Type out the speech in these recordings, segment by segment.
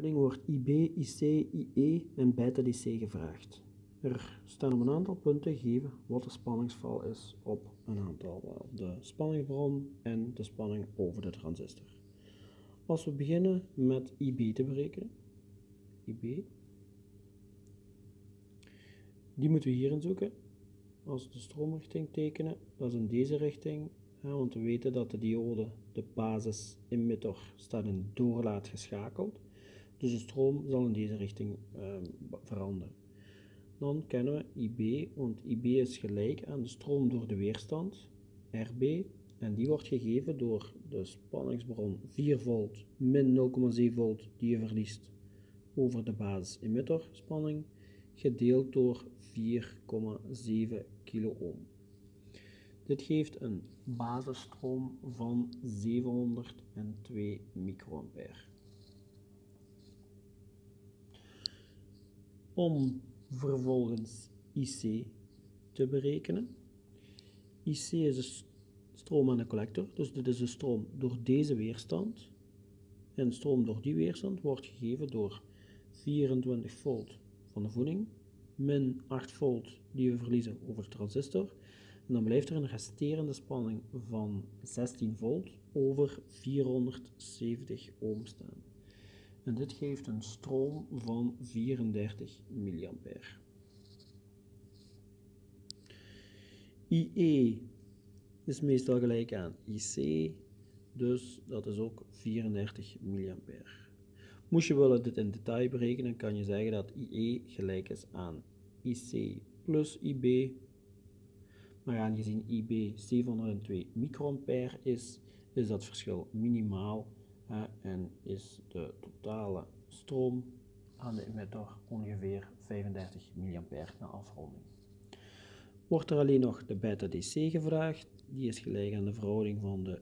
oefening wordt IB, IC, IE en beta DC gevraagd. Er staan op een aantal punten gegeven wat de spanningsval is op een aantal, op de spanningsbron en de spanning over de transistor. Als we beginnen met IB te berekenen, IB, die moeten we hierin zoeken. Als we de stroomrichting tekenen, dat is in deze richting, want we weten dat de diode, de basis emitter, staat in doorlaat geschakeld. Dus de stroom zal in deze richting uh, veranderen. Dan kennen we IB, want IB is gelijk aan de stroom door de weerstand, RB, en die wordt gegeven door de spanningsbron 4 volt min 0,7 volt die je verliest over de basis emitter spanning, gedeeld door 4,7 kilo Dit geeft een basisstroom van 702 microampère. Om vervolgens IC te berekenen. IC is de stroom aan de collector, dus dit is de stroom door deze weerstand. En stroom door die weerstand wordt gegeven door 24 volt van de voeding, min 8 volt die we verliezen over de transistor. En dan blijft er een resterende spanning van 16 volt over 470 ohm staan. En dit geeft een stroom van 34 mA. IE is meestal gelijk aan IC, dus dat is ook 34 mA. Moest je willen dit in detail berekenen, kan je zeggen dat IE gelijk is aan IC plus IB. Maar aangezien IB 702 microampère is, is dat verschil minimaal en is de totale stroom aan de emitter ongeveer 35 mA na afronding. Wordt er alleen nog de beta DC gevraagd, die is gelijk aan de verhouding van de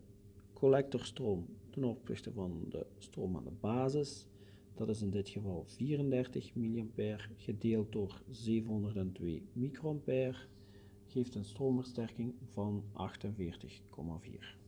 collectorstroom ten opzichte van de stroom aan de basis. Dat is in dit geval 34 mA gedeeld door 702 microampère geeft een stroomversterking van 48,4.